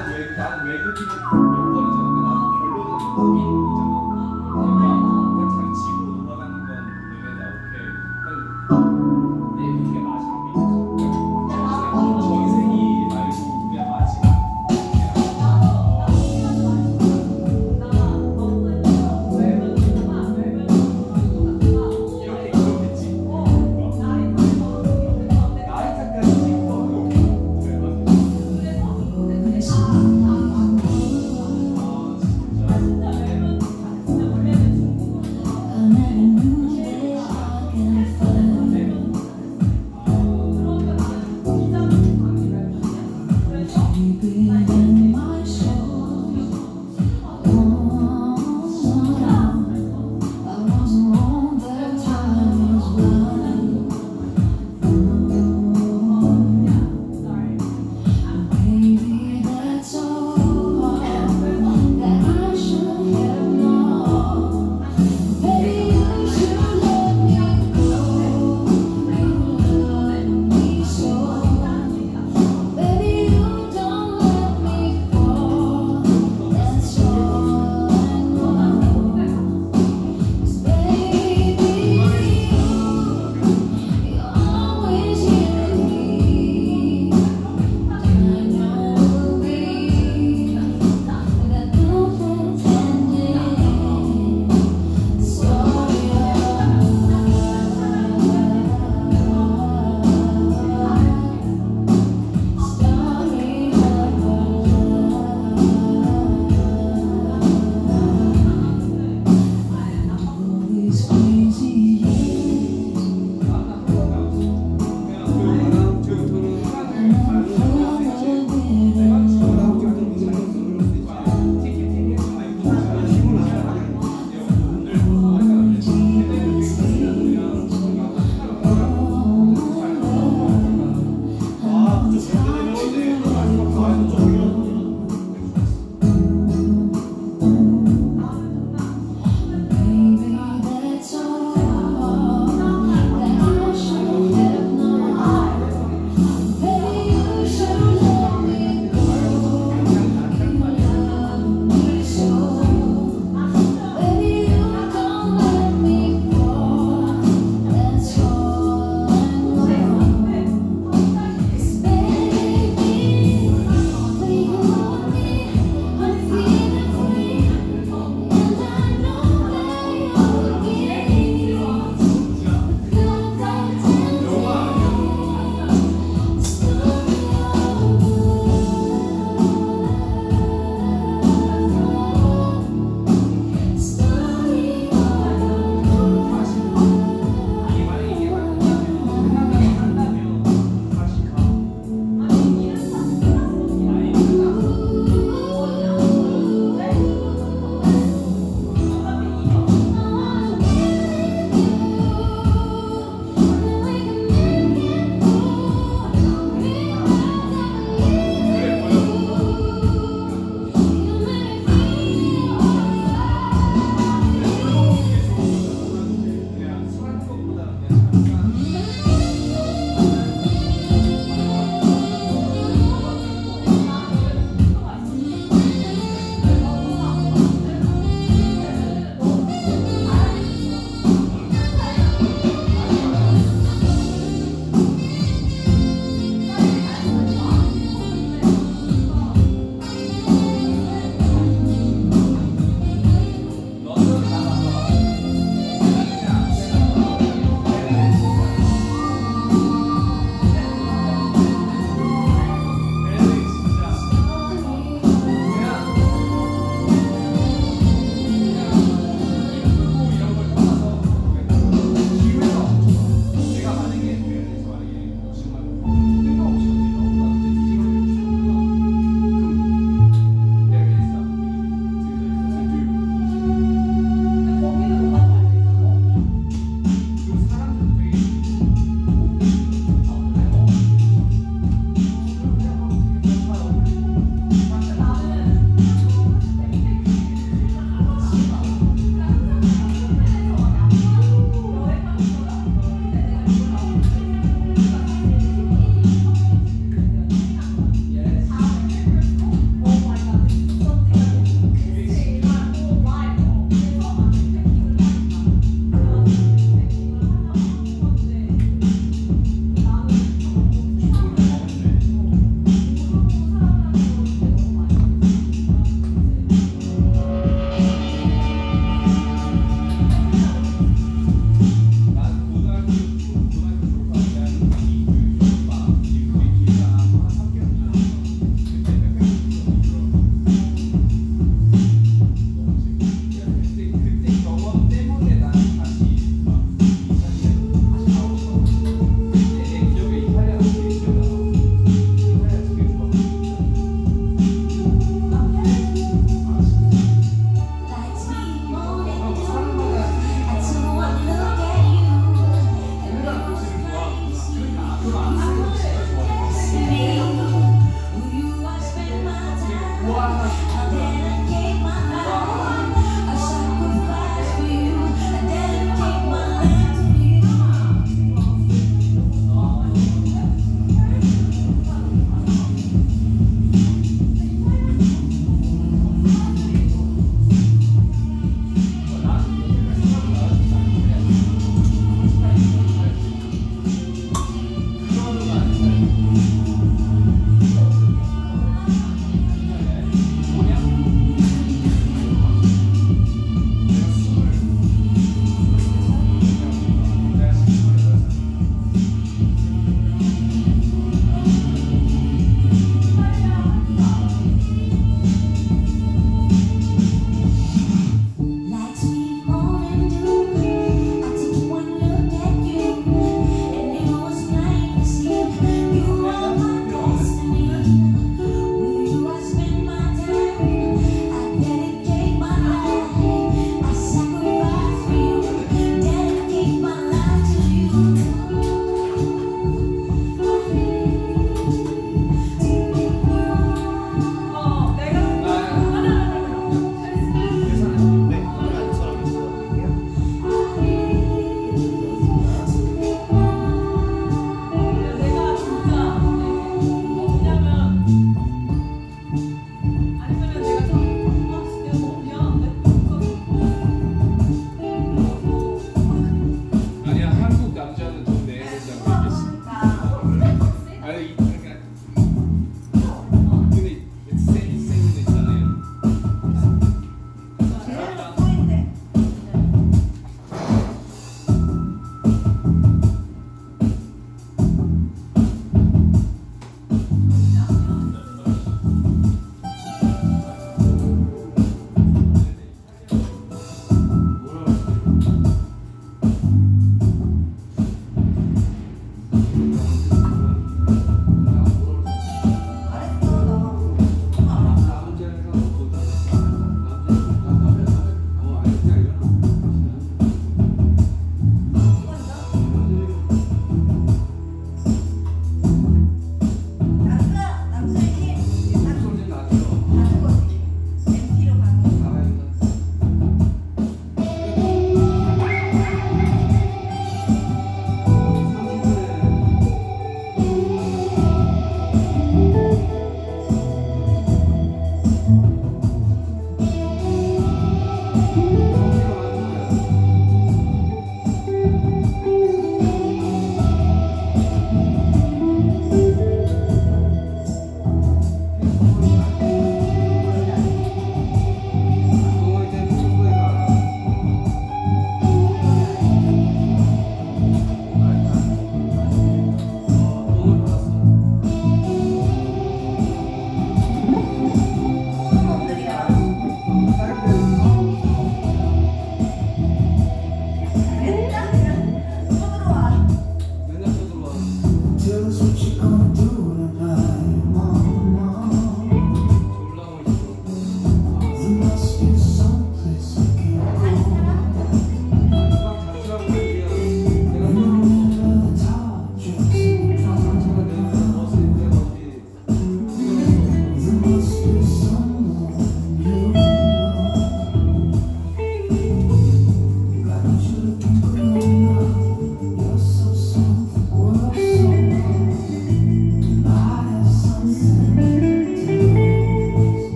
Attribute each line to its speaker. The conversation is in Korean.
Speaker 1: 나는 외국 나는 외국인 여권이잖아.
Speaker 2: 나는 결론은
Speaker 1: 한국인이잖아.